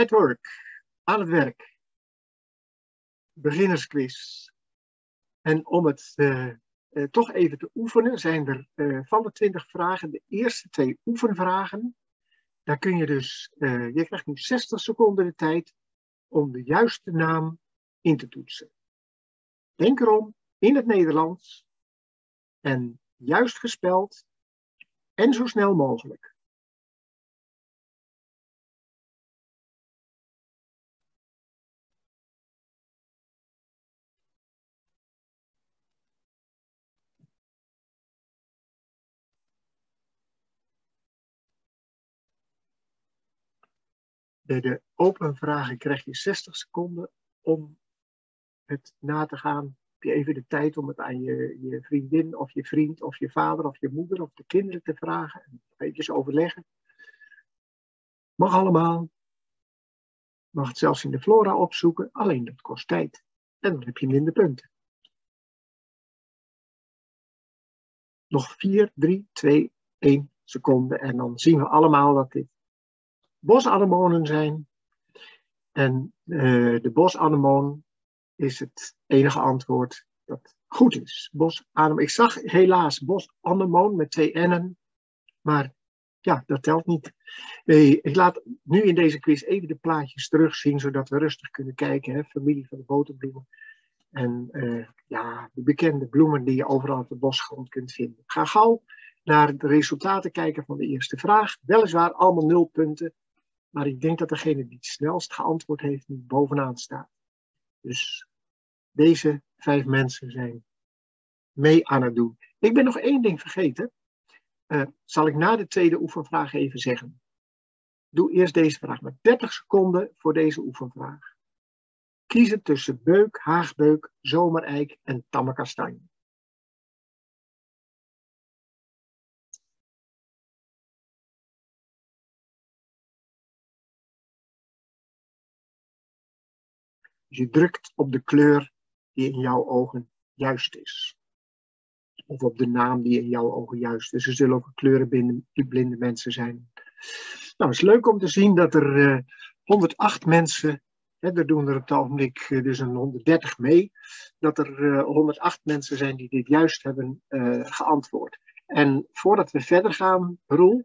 At aan het werk. Beginnersquiz. En om het uh, uh, toch even te oefenen, zijn er uh, van de 20 vragen de eerste twee oefenvragen. Daar kun je dus, je krijgt nu 60 seconden de tijd om de juiste naam in te toetsen. Denk erom, in het Nederlands en juist gespeld en zo snel mogelijk. Bij de open vragen krijg je 60 seconden om het na te gaan. Heb je even de tijd om het aan je, je vriendin of je vriend of je vader of je moeder of de kinderen te vragen. En eventjes overleggen. Mag allemaal. Mag het zelfs in de flora opzoeken. Alleen dat kost tijd. En dan heb je minder punten. Nog 4, 3, 2, 1 seconde. En dan zien we allemaal dat dit bosanemonen zijn. En uh, de bosanemoon is het enige antwoord dat goed is. Bosanemoon. Ik zag helaas bosanemoon met twee N'en, maar ja, dat telt niet. Nee, ik laat nu in deze quiz even de plaatjes terugzien, zodat we rustig kunnen kijken. Hè? Familie van de boterbloemen. En uh, ja, de bekende bloemen die je overal op de bosgrond kunt vinden. Ga gauw naar de resultaten kijken van de eerste vraag. Weliswaar allemaal nul punten. Maar ik denk dat degene die het snelst geantwoord heeft, niet bovenaan staat. Dus deze vijf mensen zijn mee aan het doen. Ik ben nog één ding vergeten. Uh, zal ik na de tweede oefenvraag even zeggen. Doe eerst deze vraag met 30 seconden voor deze oefenvraag. Kiezen tussen beuk, haagbeuk, zomereik en tamme kastanje. Dus je drukt op de kleur die in jouw ogen juist is. Of op de naam die in jouw ogen juist is. Er zullen ook kleurenblinde mensen zijn. Nou, het is leuk om te zien dat er uh, eh, 108 mensen, hè, er doen er op het ogenblik uh, dus een 130 mee, dat er uh, eh, 108 mensen zijn die dit juist hebben geantwoord. En voordat we verder gaan, Roel,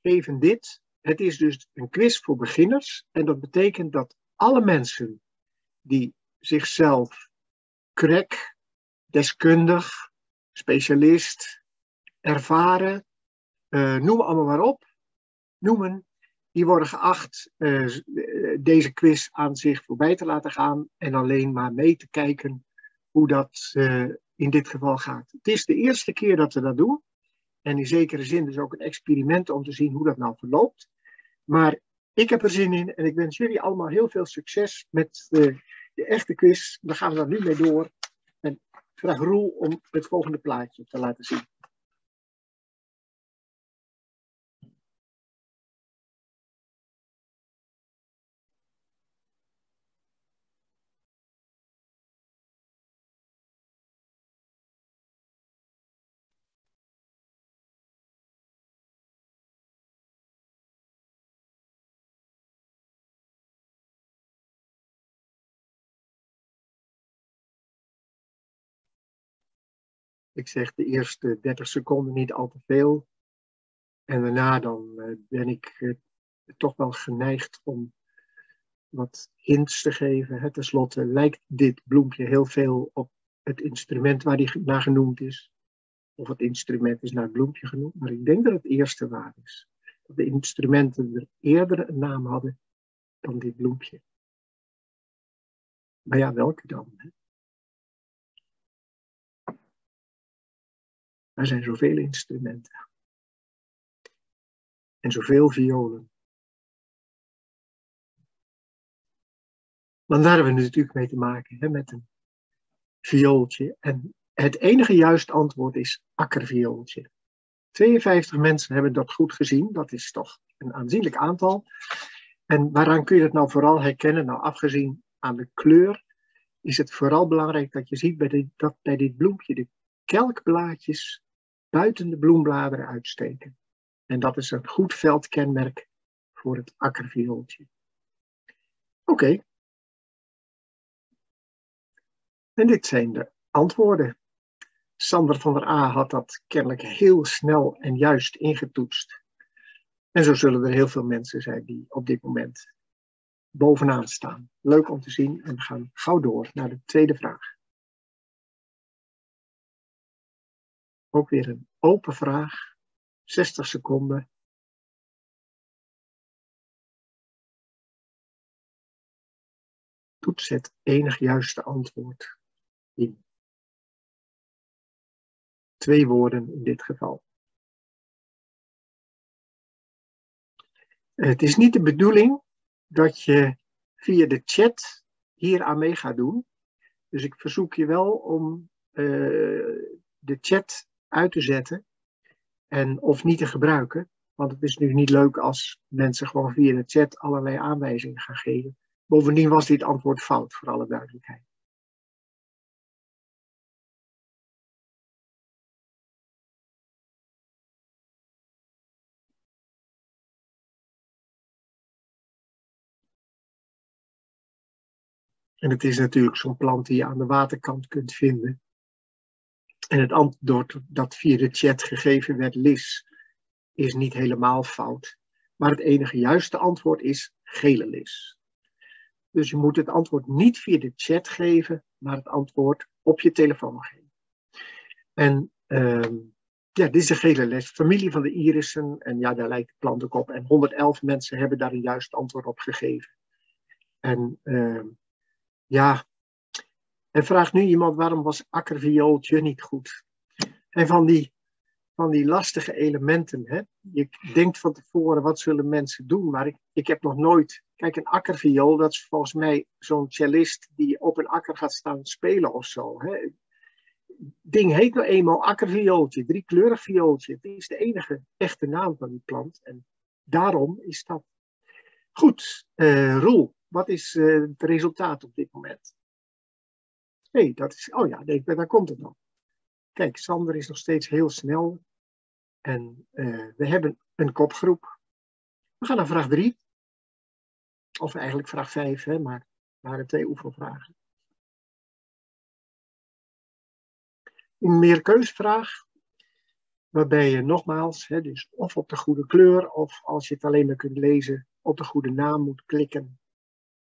even dit. Het is dus een quiz voor beginners en dat betekent dat alle mensen die zichzelf crack, deskundig, specialist, ervaren, uh, noem allemaal maar op, noemen, die worden geacht uh, deze quiz aan zich voorbij te laten gaan en alleen maar mee te kijken hoe dat in dit geval gaat. Het is de eerste keer dat we dat doen. En in zekere zin dus ook een experiment om te zien hoe dat nou verloopt. Maar ik heb er zin in en ik wens jullie allemaal heel veel succes met de, de echte quiz. Daar gaan we dan nu mee door. En vraag Roel om het volgende plaatje te laten zien. Ik zeg de eerste 30 seconden niet al te veel. En daarna dan uh, ben ik uh, toch wel geneigd om wat hints te geven. Ten slotte lijkt dit bloempje heel veel op het instrument waar die naar genoemd is. Of het instrument is naar het bloempje genoemd. Maar ik denk dat het eerste waar is. Dat de instrumenten er eerder een naam hadden dan dit bloempje. Maar ja, welke dan? Er zijn zoveel instrumenten. En zoveel violen. Maar daar hebben we natuurlijk mee te maken, hè, met een viooltje. En het enige juiste antwoord is akkerviooltje. 52 mensen hebben dat goed gezien. Dat is toch een aanzienlijk aantal. En waaraan kun je het nou vooral herkennen? Nou, afgezien aan de kleur, is het vooral belangrijk dat je ziet bij dit, dat bij dit bloempje de kelkblaadjes buiten de bloembladeren uitsteken. En dat is een goed veldkenmerk voor het akkerviooltje. Oké. En dit zijn de antwoorden. Sander van der A had dat kennelijk heel snel en juist ingetoetst. En zo zullen er heel veel mensen zijn die op dit moment bovenaan staan. Leuk om te zien en we gaan gauw door naar de tweede vraag. Ook weer een open vraag, 60 seconden. Toets het enig juiste antwoord in. Twee woorden in dit geval. Het is niet de bedoeling dat je via de chat hier aan mee gaat doen. Dus ik verzoek je wel om uh, de chat uit te zetten en of niet te gebruiken. Want het is nu niet leuk als mensen gewoon via de chat allerlei aanwijzingen gaan geven. Bovendien was dit antwoord fout, voor alle duidelijkheid. En het is natuurlijk zo'n plant die je aan de waterkant kunt vinden. En het antwoord dat via de chat gegeven werd, lis, is niet helemaal fout. Maar het enige juiste antwoord is gele lis. Dus je moet het antwoord niet via de chat geven, maar het antwoord op je telefoon geven. En uh, ja, dit is de gele les, familie van de irissen. En ja, daar lijkt de plant ook op. En 111 mensen hebben daar een juist antwoord op gegeven. En uh, ja, en vraagt nu iemand waarom was akkerviooltje niet goed? En van die, van die lastige elementen. Hè? Je denkt van tevoren, wat zullen mensen doen? Maar ik, ik heb nog nooit... Kijk, een akkerviool, dat is volgens mij zo'n cellist die op een akker gaat staan spelen of zo. Hè? ding heet nou eenmaal akkerviooltje, driekleurig viooltje. Het is de enige echte naam van die plant. En daarom is dat. Goed, uh, Roel, wat is uh, het resultaat op dit moment? Nee, dat is, oh ja, nee, daar komt het nog. Kijk, Sander is nog steeds heel snel. En uh, we hebben een kopgroep. We gaan naar vraag 3. Of eigenlijk vraag 5, hè, maar waren twee oefenvragen. Een meerkeusvraag, waarbij je nogmaals, hè, dus of op de goede kleur, of als je het alleen maar kunt lezen, op de goede naam moet klikken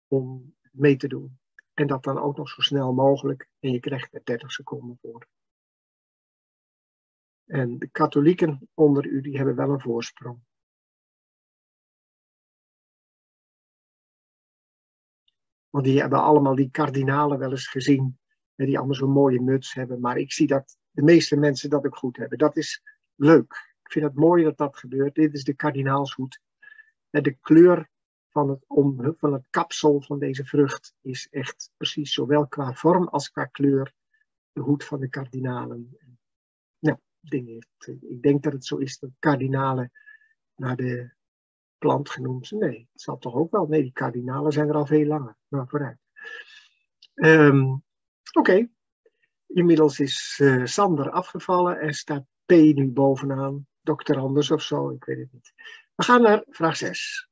om mee te doen. En dat dan ook nog zo snel mogelijk. En je krijgt er 30 seconden voor. En de katholieken onder u, die hebben wel een voorsprong. Want die hebben allemaal die kardinalen wel eens gezien. Die allemaal zo'n mooie muts hebben. Maar ik zie dat de meeste mensen dat ook goed hebben. Dat is leuk. Ik vind het mooi dat dat gebeurt. Dit is de kardinaalshoed. De kleur van het, van het kapsel van deze vrucht is echt precies zowel qua vorm als qua kleur de hoed van de kardinalen. Nou, dingen. Ik denk dat het zo is dat kardinalen naar de plant genoemd. Nee, het zal toch ook wel. Nee, die kardinalen zijn er al veel langer. Nou, vooruit. Um, Oké. Inmiddels is uh, Sander afgevallen en staat P nu bovenaan. Dokter Anders of zo, ik weet het niet. We gaan naar vraag 6.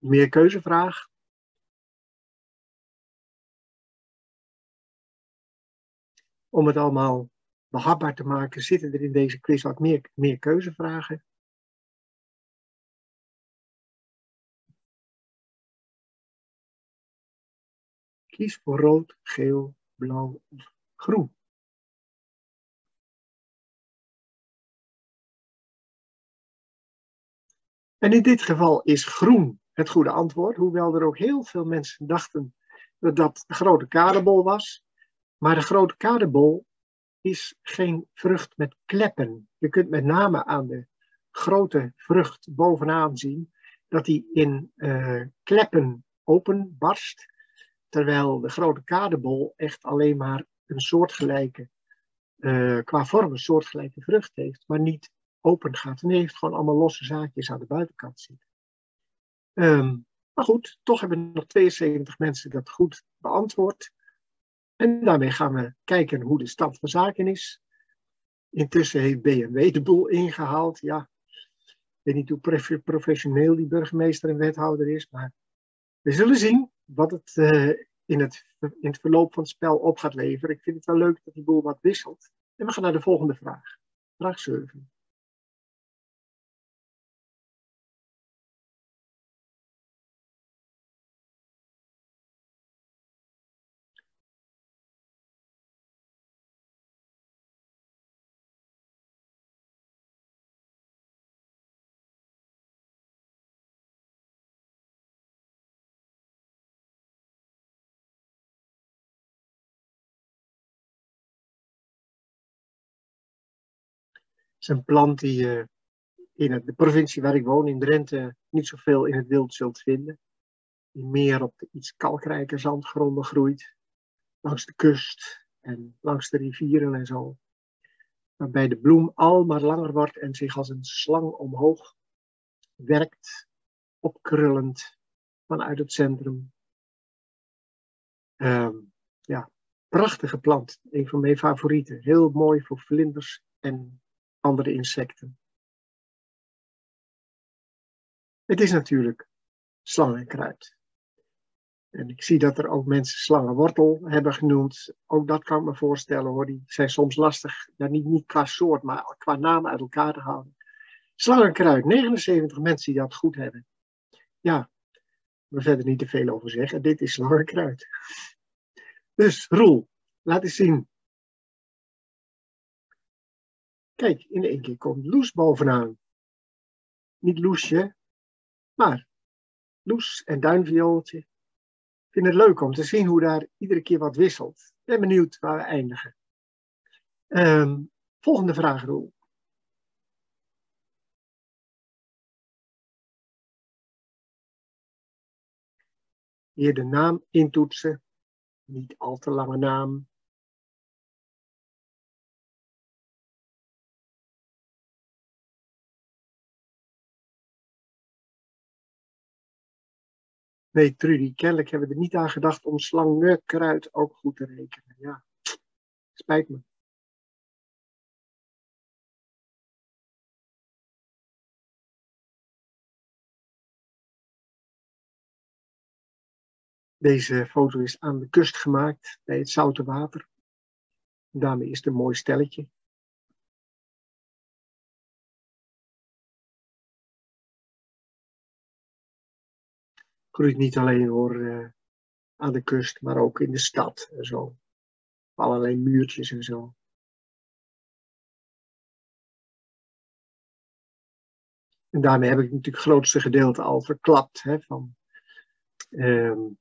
Meer keuzevraag. Om het allemaal behapbaar te maken, zitten er in deze quiz wat meer, meer keuzevragen. Kies voor rood, geel, blauw of groen. En in dit geval is groen het goede antwoord, hoewel er ook heel veel mensen dachten dat dat de grote kadebol was. Maar de grote kadebol is geen vrucht met kleppen. Je kunt met name aan de grote vrucht bovenaan zien dat die in uh, kleppen openbarst, terwijl de grote kadebol echt alleen maar een soortgelijke, uh, qua vorm een soortgelijke vrucht heeft, maar niet open gaat. En die heeft gewoon allemaal losse zaadjes aan de buitenkant zitten. Um, maar goed, toch hebben nog 72 mensen dat goed beantwoord. En daarmee gaan we kijken hoe de stand van zaken is. Intussen heeft BMW de boel ingehaald. Ja, weet niet hoe professioneel die burgemeester en wethouder is, maar we zullen zien wat het, uh, in, het in het verloop van het spel op gaat leveren. Ik vind het wel leuk dat die boel wat wisselt. En we gaan naar de volgende vraag. Vraag 7. Is een plant die je in de provincie waar ik woon, in Drenthe, niet zoveel in het wild zult vinden. Die meer op de iets kalkrijke zandgronden groeit, langs de kust en langs de rivieren en zo. Waarbij de bloem al maar langer wordt en zich als een slang omhoog werkt, opkrullend vanuit het centrum. Um, ja, prachtige plant, een van mijn favorieten. Heel mooi voor vlinders en andere insecten. Het is natuurlijk slangenkruid. En ik zie dat er ook mensen slangenwortel hebben genoemd. Ook dat kan ik me voorstellen hoor. Die zijn soms lastig, niet, niet qua soort, maar qua naam uit elkaar te houden. Slangenkruid, 79 mensen die dat goed hebben. Ja, we verder niet te veel over zeggen. Dit is slangenkruid. Dus, Roel, laat eens zien Kijk, in één keer komt Loes bovenaan. Niet Loesje, maar Loes en Duinviooltje. Ik vind het leuk om te zien hoe daar iedere keer wat wisselt. Ik ben benieuwd waar we eindigen. Um, volgende vraag, Roel. Hier de naam intoetsen. Niet al te lange naam. Nee, Trudy, kennelijk hebben we er niet aan gedacht om slangenkruid ook goed te rekenen. Ja, spijt me. Deze foto is aan de kust gemaakt bij het zoute water. Daarmee is het een mooi stelletje. Groeit niet alleen hoor, uh, aan de kust, maar ook in de stad en zo. Allerlei muurtjes en zo. En daarmee heb ik natuurlijk het grootste gedeelte al verklapt hè, van um,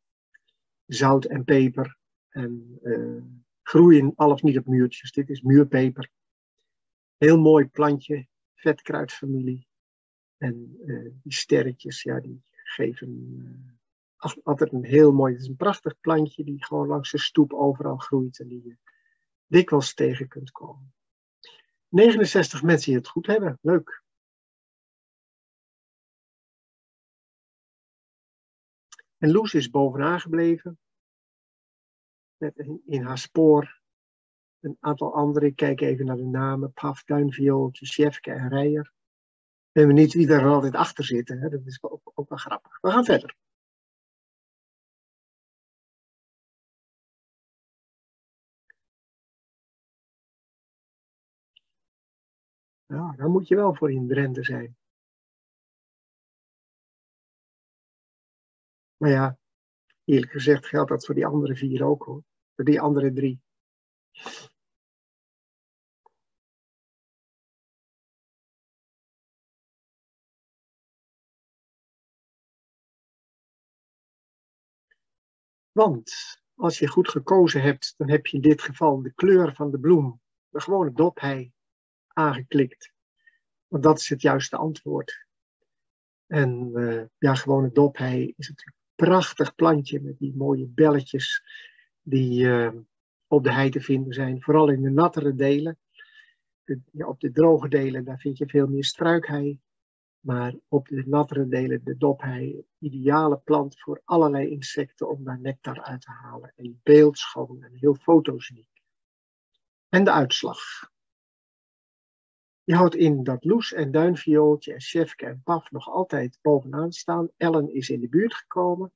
zout en peper. En uh, groeien al of niet op muurtjes. Dit is muurpeper. Heel mooi plantje, vetkruidfamilie. En uh, die sterretjes, ja, die geven uh, altijd een heel mooi, het is een prachtig plantje die gewoon langs de stoep overal groeit en die je dikwijls tegen kunt komen. 69 mensen die het goed hebben, leuk. En Loes is bovenaan gebleven. In haar spoor een aantal anderen. Ik kijk even naar de namen. Paf, Duinviool, Tjefke en Rijer ben benieuwd wie er altijd achter zit. Hè? Dat is ook, ook wel grappig. We gaan verder. Ja, dan moet je wel voor in Drenthe zijn. Maar ja, eerlijk gezegd geldt dat voor die andere vier ook hoor. Voor die andere drie. Want als je goed gekozen hebt, dan heb je in dit geval de kleur van de bloem, de gewone dophei, aangeklikt. Want dat is het juiste antwoord. En uh, ja, gewone dophei is natuurlijk een prachtig plantje met die mooie belletjes die uh, op de hei te vinden zijn. Vooral in de nattere delen. De, ja, op de droge delen, daar vind je veel meer struikhei. Maar op de nattere delen, de dophei, ideale plant voor allerlei insecten om daar nectar uit te halen. En beeldschoon en heel fotogeniek. En de uitslag. Je houdt in dat Loes en Duinviooltje en Chefke en Paf nog altijd bovenaan staan. Ellen is in de buurt gekomen.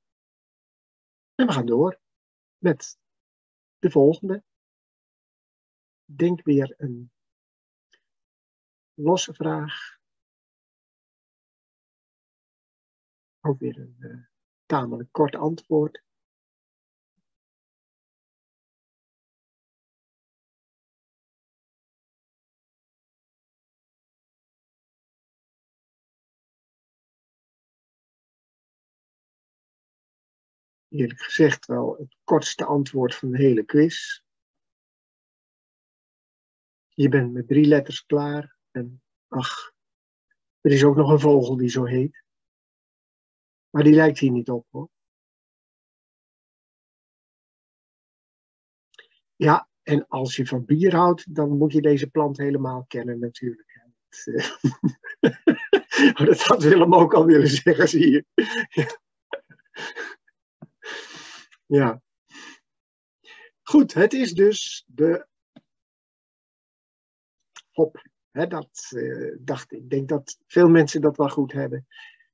En we gaan door met de volgende. Denk weer een losse vraag. Ook weer een uh, tamelijk kort antwoord. eerlijk gezegd wel het kortste antwoord van de hele quiz. Je bent met drie letters klaar en ach, er is ook nog een vogel die zo heet. Maar die lijkt hier niet op hoor. Ja, en als je van bier houdt, dan moet je deze plant helemaal kennen natuurlijk. dat had Willem ook al willen zeggen, zie je. Ja. Goed, het is dus de hop. dat uh, dacht. Ik denk dat veel mensen dat wel goed hebben.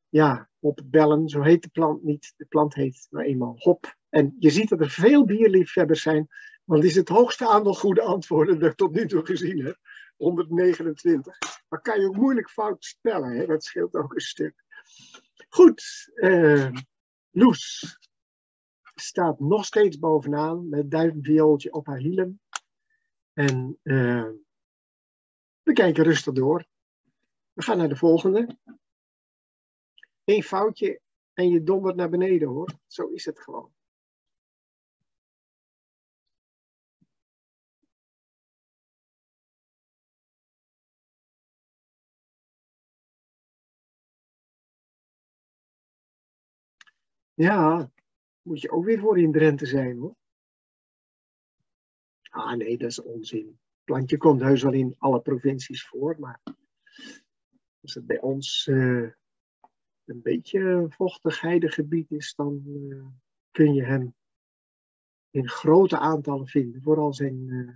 Ja, hopbellen, zo heet de plant niet. De plant heet nou eenmaal hop. En je ziet dat er veel bierliefhebbers zijn, want het is het hoogste aantal goede antwoorden dat ik tot nu toe gezien heb. 129. Maar kan je ook moeilijk fout spellen, hè? dat scheelt ook een stuk. Goed, uh, Loes, staat nog steeds bovenaan met duivenviooltje op haar hielen. En uh, we kijken rustig door. We gaan naar de volgende. Eén foutje en je dondert naar beneden hoor. Zo is het gewoon. Ja, moet je ook weer voor in Drenthe zijn hoor. Ah nee, dat is onzin. Plantje komt heus wel in alle provincies voor, maar als het bij ons uh, een beetje vochtig heidegebied is, dan uh, kun je hem in grote aantallen vinden. Vooral zijn, uh,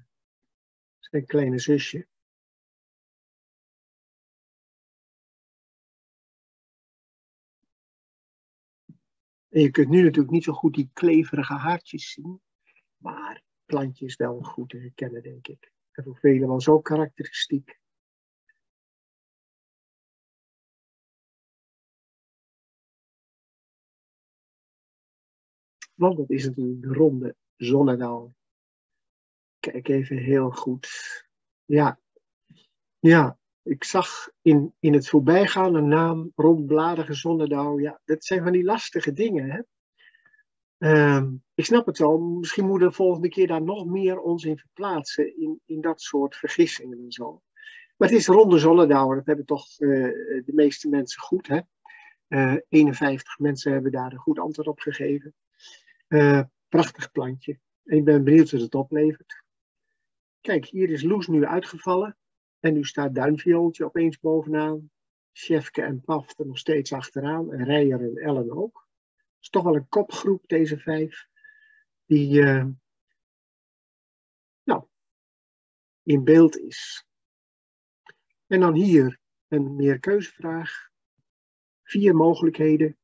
zijn kleine zusje. En je kunt nu natuurlijk niet zo goed die kleverige haartjes zien. Maar het plantje is wel goed te herkennen, denk ik. En voor velen wel zo karakteristiek. Want dat is natuurlijk de ronde zonnedauw. Kijk even heel goed. Ja, ja ik zag in, in het voorbijgaan een naam, rondbladige zonnedauw. Ja, dat zijn van die lastige dingen. Hè? Ehm, ik snap het wel. Misschien moeten we de volgende keer daar nog meer ons in verplaatsen. In, in dat soort vergissingen en zo. Maar het is ronde zonnedauw. Dat hebben toch uh, de meeste mensen goed. Hè? Uh, eh, 51 mensen hebben daar een goed antwoord op gegeven. Uh, prachtig plantje. Ik ben benieuwd wat het oplevert. Kijk, hier is Loes nu uitgevallen. En nu staat Duinviooltje opeens bovenaan. Chefke en Paf er nog steeds achteraan. En Rijer en Ellen ook. Het is toch wel een kopgroep, deze vijf. Die uh, nou, in beeld is. En dan hier een meerkeuzevraag. Vier mogelijkheden.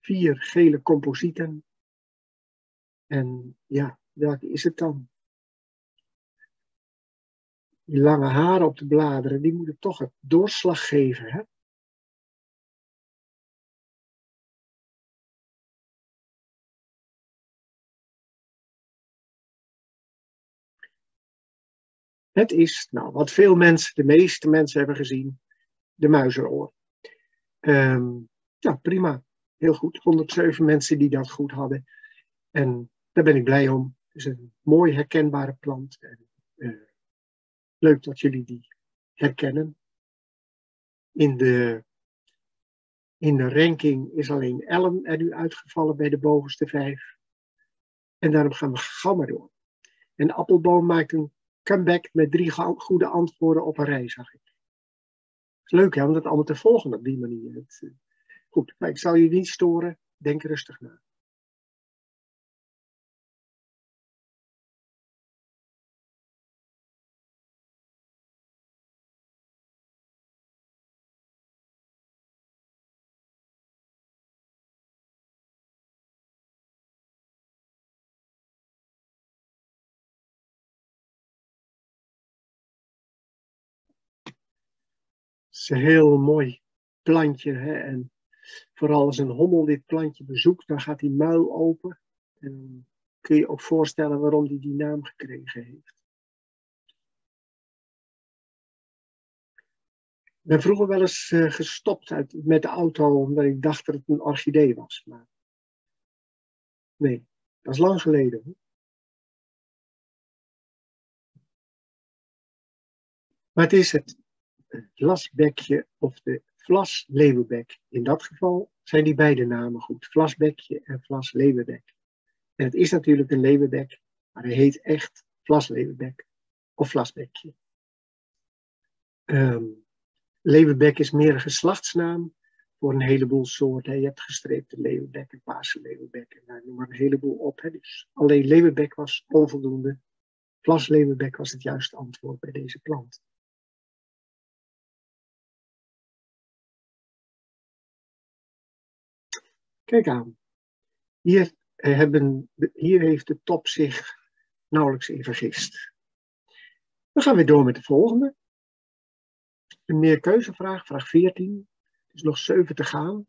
Vier gele composieten. En ja, welke is het dan? die lange haren op de bladeren, die moeten toch het doorslag geven. Hè? Het is, nou, wat veel mensen, de meeste mensen hebben gezien, de muizeroor. Um, ja, prima. Heel goed. 107 mensen die dat goed hadden. En daar ben ik blij om. Het is een mooi herkenbare plant. En, uh, Leuk dat jullie die herkennen. In de, in de ranking is alleen Ellen er nu uitgevallen bij de bovenste vijf. En daarom gaan we gauw maar door. En Appelboom maakt een comeback met drie goede antwoorden op een rij, zag ik. Leuk hè, om dat allemaal te volgen op die manier. Eh, goed, maar ik zal je niet storen. Denk rustig na. Is een heel mooi plantje. Hè? En vooral als een hommel dit plantje bezoekt, dan gaat die muil open. En dan kun je ook voorstellen waarom hij die naam gekregen heeft. Ik ben vroeger wel eens uh, gestopt uit, met de auto omdat ik dacht dat het een orchidee was. Maar nee, dat is lang geleden. Maar het is het vlasbekje of de vlasleeuwenbek. In dat geval zijn die beide namen goed. Vlasbekje en vlasleeuwenbek. En het is natuurlijk een leeuwenbek, maar hij heet echt vlasleeuwenbek of vlasbekje. Um, leeuwenbek is meer een geslachtsnaam voor een heleboel soorten. Je hebt gestreepte leeuwenbek en paarse leeuwenbek en daar noem maar een heleboel op. Hè. Dus alleen leeuwenbek was onvoldoende. Vlasleeuwenbek was het juiste antwoord bij deze plant. Kijk aan. Hier, eh, hebben, hier heeft de top zich nauwelijks in vergist. Dan gaan we door met de volgende. Een meerkeuzevraag, vraag 14. Er is nog 7 te gaan.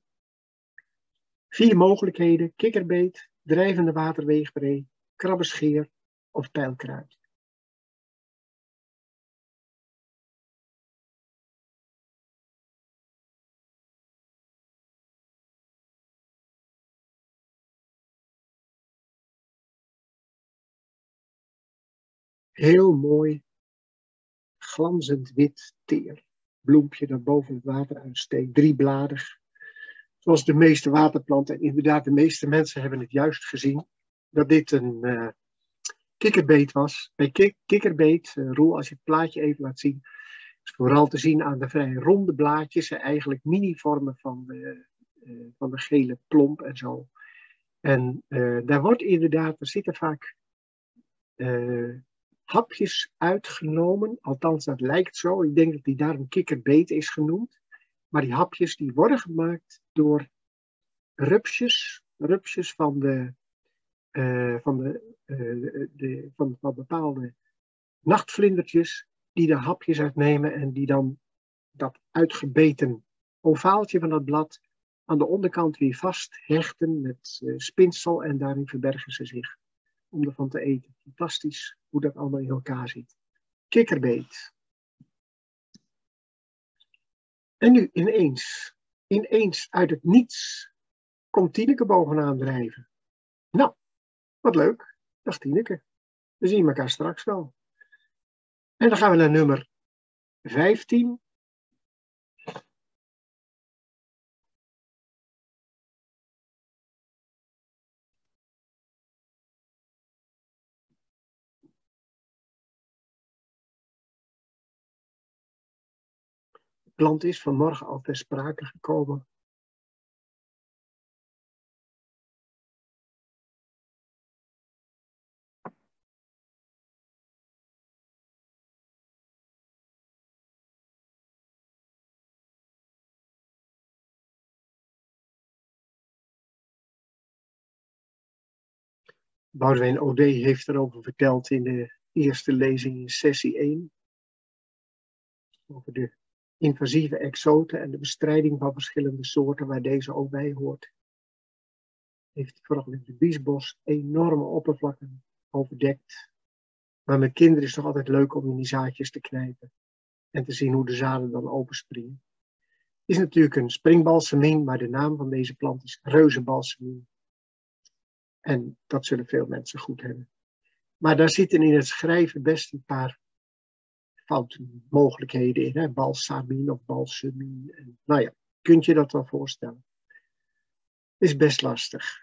Vier mogelijkheden: kikkerbeet, drijvende waterweegbree, krabbescheer of pijlkruid. Heel mooi, glanzend wit teer. Bloempje dat boven het water uitsteekt, driebladig. Zoals de meeste waterplanten. En inderdaad, de meeste mensen hebben het juist gezien. Dat dit een uh, kikkerbeet was. Bij kik kikkerbeet, uh, Roel, als je het plaatje even laat zien. Is vooral te zien aan de vrij ronde blaadjes. Eigenlijk mini-vormen van de, uh, van de gele plomp en zo. En daar wordt inderdaad, er zitten vaak hapjes uitgenomen. Althans, dat lijkt zo. Ik denk dat die daarom kikkerbeet is genoemd. Maar die hapjes die worden gemaakt door rupsjes, rupsjes van, de, uh, van, de, uh, de, van, bepaalde nachtvlindertjes, die de hapjes uitnemen en die dan dat uitgebeten ovaaltje van het blad aan de onderkant weer vasthechten met uh, spinsel en daarin verbergen ze zich om ervan te eten. Fantastisch hoe dat allemaal in elkaar zit. Kikkerbeet. En nu ineens, ineens uit het niets, komt Tineke bovenaan drijven. Nou, wat leuk. Dag Tineke. We zien elkaar straks wel. En dan gaan we naar nummer 15. Plant is vanmorgen al ter sprake gekomen. Boudewijn O.D. heeft erover verteld in de eerste lezing in sessie 1. Over de invasieve exoten en de bestrijding van verschillende soorten waar deze ook bij hoort. Heeft vooral in de biesbos enorme oppervlakken overdekt. Maar met kinderen is het toch altijd leuk om in die zaadjes te knijpen en te zien hoe de zaden dan openspringen. Het is natuurlijk een springbalsemien, maar de naam van deze plant is reuzenbalsemien. En dat zullen veel mensen goed hebben. Maar daar zitten in het schrijven best een paar mogelijkheden in. Hè? Of balsamin. nou ja, kunt je dat wel voorstellen. Is best lastig.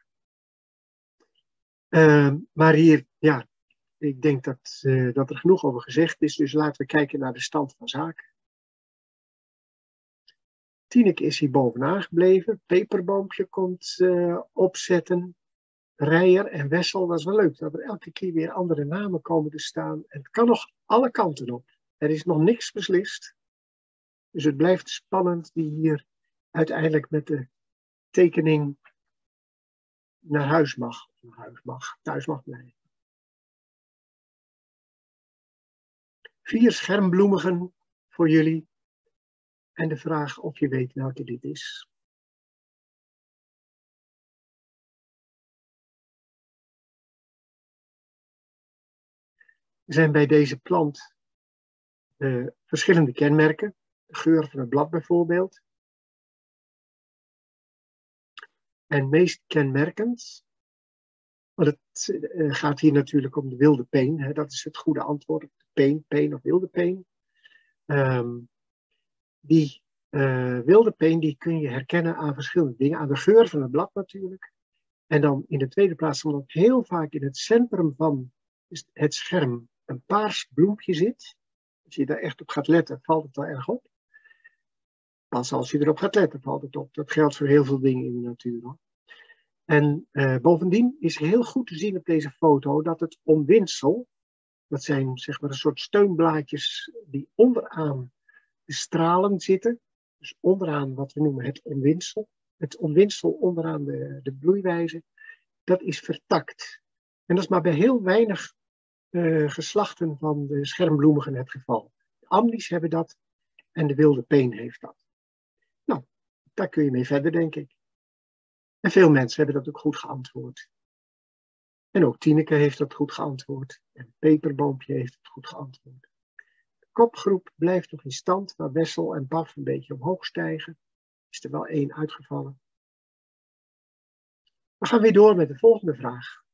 Uh, maar hier, ja, ik denk dat, uh, dat er genoeg over gezegd is. Dus laten we kijken naar de stand van zaken. Tineke is hier bovenaan gebleven. Peperboompje komt uh, opzetten. Rijer en Wessel, dat is wel leuk. Dat er elke keer weer andere namen komen te staan. En het kan nog alle kanten op. Er is nog niks beslist. Dus het blijft spannend wie hier uiteindelijk met de tekening naar huis mag. Naar huis mag, thuis mag blijven. Vier schermbloemigen voor jullie. en de vraag of je weet welke dit is. Er zijn bij deze plant verschillende kenmerken. De geur van het blad bijvoorbeeld. En meest kenmerkend, want het uh, gaat hier natuurlijk om de wilde peen. Hè, dat is het goede antwoord de peen, peen of wilde peen. Um, die uh, wilde peen die kun je herkennen aan verschillende dingen. Aan de geur van het blad natuurlijk. En dan in de tweede plaats omdat heel vaak in het centrum van het scherm een paars bloempje zit. Als je daar echt op gaat letten, valt het wel erg op. Pas als je erop gaat letten, valt het op. Dat geldt voor heel veel dingen in de natuur. En uh, bovendien is heel goed te zien op deze foto dat het omwindsel, dat zijn zeg maar een soort steunblaadjes die onderaan de stralen zitten. Dus onderaan wat we noemen het omwindsel. Het omwindsel onderaan de, de bloeiwijze, dat is vertakt. En dat is maar bij heel weinig geslachten van de schermbloemigen het geval. De hebben dat en de wilde peen heeft dat. Nou, daar kun je mee verder, denk ik. En veel mensen hebben dat ook goed geantwoord. En ook Tineke heeft dat goed geantwoord. En Peperboompje heeft het goed geantwoord. De kopgroep blijft nog in stand, waar Wessel en Baf een beetje omhoog stijgen. Is er wel één uitgevallen. We gaan weer door met de volgende vraag.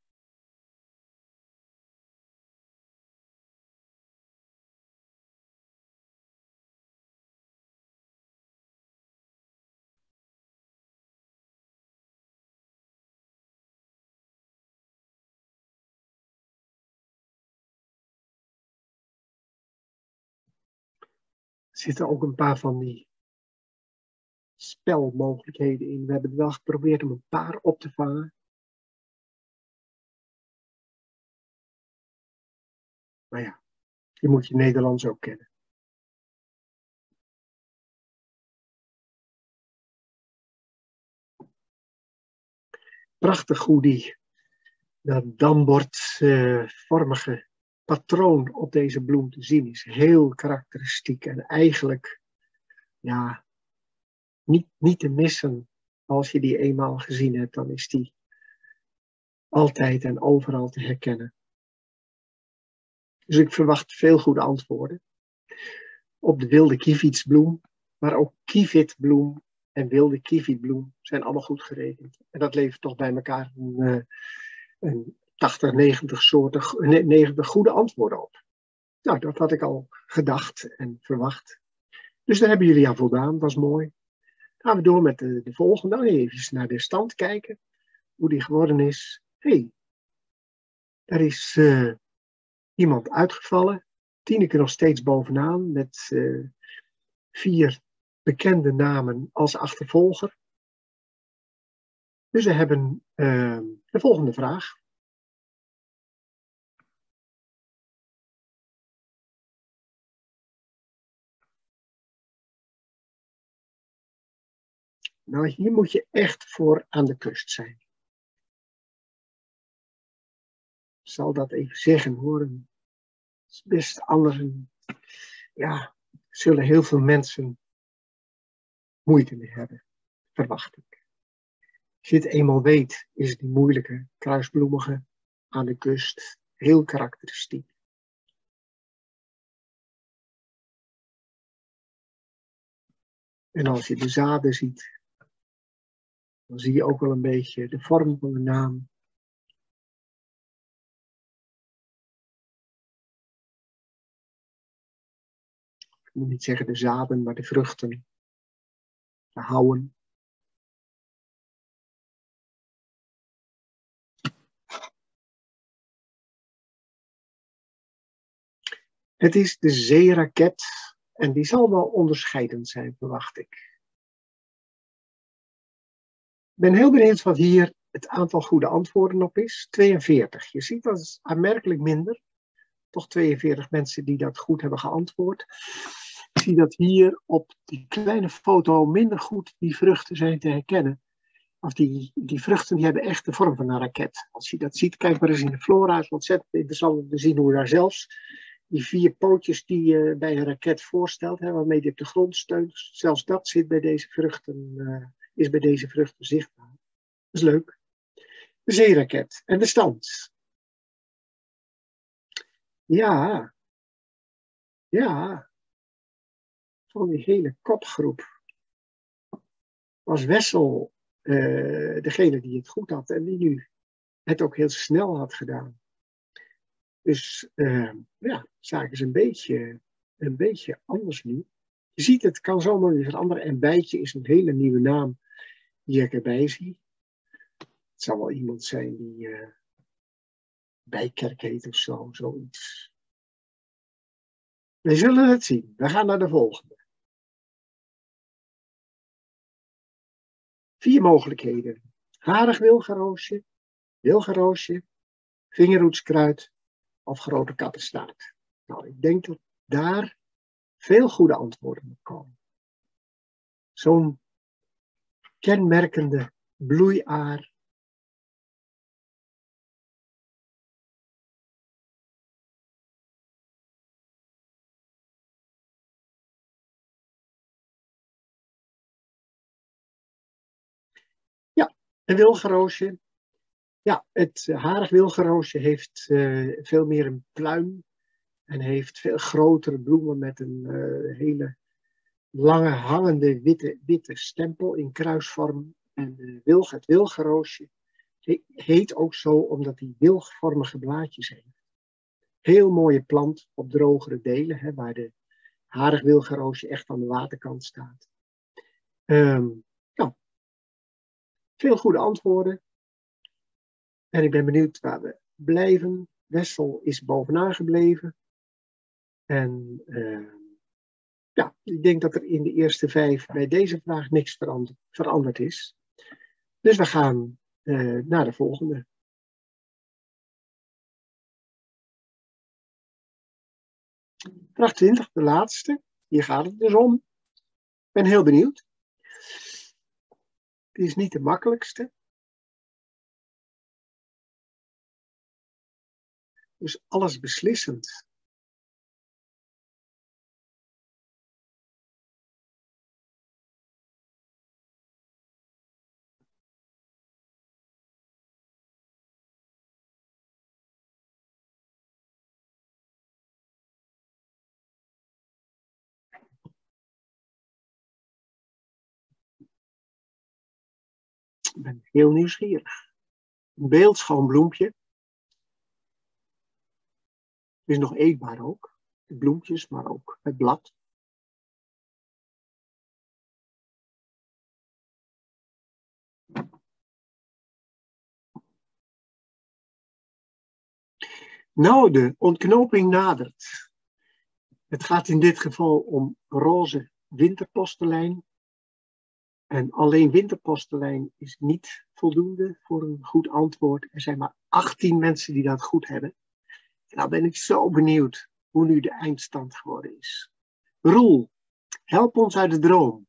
Zitten ook een paar van die spelmogelijkheden in. We hebben wel geprobeerd om een paar op te vangen. Maar ja, je moet je Nederlands ook kennen. Prachtig hoe die dat dambordvormige patroon op deze bloem te zien is. Heel karakteristiek en eigenlijk ja, niet, niet te missen. Als je die eenmaal gezien hebt, dan is die altijd en overal te herkennen. Dus ik verwacht veel goede antwoorden op de wilde kievitsbloem, maar ook kievitbloem en wilde kievitbloem zijn allemaal goed gerekend. En dat levert toch bij elkaar een, eh, een 80, 90 soorten, 90 goede antwoorden op. Nou, dat had ik al gedacht en verwacht. Dus daar hebben jullie aan voldaan, is mooi. Gaan we door met de, de volgende. Dan even naar de stand kijken, hoe die geworden is. Hé, hey, er is uh, iemand uitgevallen. Tineke nog steeds bovenaan met uh, vier bekende namen als achtervolger. Dus we hebben uh, de volgende vraag. Nou, hier moet je echt voor aan de kust zijn. Ik zal dat even zeggen hoor. Het is best anders. Ja, zullen heel veel mensen moeite mee hebben, verwacht ik. Als je het eenmaal weet, is die moeilijke, kruisbloemige aan de kust heel karakteristiek. En als je de zaden ziet, dan zie je ook wel een beetje de vorm van de naam. Ik moet niet zeggen de zaden, maar de vruchten. De houwen. Het is de zeeraket en die zal wel onderscheidend zijn, verwacht ik. Ben heel benieuwd wat hier het aantal goede antwoorden op is. 42. Je ziet dat is aanmerkelijk minder. Toch 42 mensen die dat goed hebben geantwoord. Ik zie dat hier op die kleine foto minder goed die vruchten zijn te herkennen. Of die, die vruchten die hebben echt de vorm van een raket. Als je dat ziet, kijk maar eens in de flora. Het is ontzettend interessant om te zien hoe daar zelfs die vier pootjes die je bij een raket voorstelt, hè, waarmee die op de grond steunt, zelfs dat zit bij deze vruchten, uh, is bij deze vruchten zichtbaar. Dat is leuk. De zeeraket en de stand. Ja, ja, van die hele kopgroep was Wessel uh, degene die het goed had en die nu het ook heel snel had gedaan. Dus uh, ja, zaken is een beetje, een beetje anders nu. Je ziet, het kan zomaar weer veranderen. En Bijtje is een hele nieuwe naam die ik erbij zie. Het zal wel iemand zijn die uh, Bijkerk heet of zo, zoiets. We zullen het zien. We gaan naar de volgende. Vier mogelijkheden. Harig wilgeroosje, wilgeroosje, vingerhoedskruid of grote kattenstaart. Nou, ik denk dat daar veel goede antwoorden komen. Zo'n kenmerkende bloeiaar. Ja, een wilgeroosje ja, het harig wilgeroosje heeft uh, veel meer een pluim en heeft veel grotere bloemen met een uh, hele lange hangende witte, witte stempel in kruisvorm. En uh, wilg, het wilgeroosje heet ook zo omdat hij wilgvormige blaadjes heeft. Heel mooie plant op drogere delen, hè, waar de harig wilgeroosje echt aan de waterkant staat. Um, veel goede antwoorden. En ik ben benieuwd waar we blijven. Wessel is bovenaan gebleven. En uh, ja, ik denk dat er in de eerste vijf bij deze vraag niks veranderd, is. Dus we gaan uh, naar de volgende. Vraag 20, de laatste. Hier gaat het dus om. Ik ben heel benieuwd. Die is niet de makkelijkste. Dus alles beslissend. Ben heel nieuwsgierig. Een beeldschoon bloempje is nog eetbaar ook. De bloempjes, maar ook het blad. Nou, de ontknoping nadert. Het gaat in dit geval om roze winterpostelijn. En alleen winterpostelijn is niet voldoende voor een goed antwoord. Er zijn maar 18 mensen die dat goed hebben. Nou ben ik zo benieuwd hoe nu de eindstand geworden is. Roel, help ons uit de droom.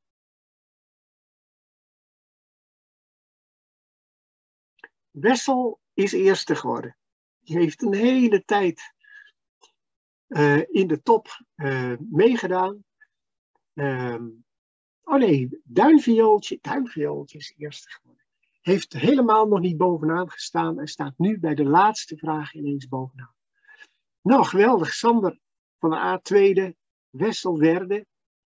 Wessel is eerste geworden. Die heeft een hele tijd uh, in de top uh, meegedaan. Uh, oh nee, Duinviooltje, Duinviooltje is eerste geworden. Heeft helemaal nog niet bovenaan gestaan en staat nu bij de laatste vraag ineens bovenaan. Nou, geweldig. Sander van de A tweede, Wessel derde.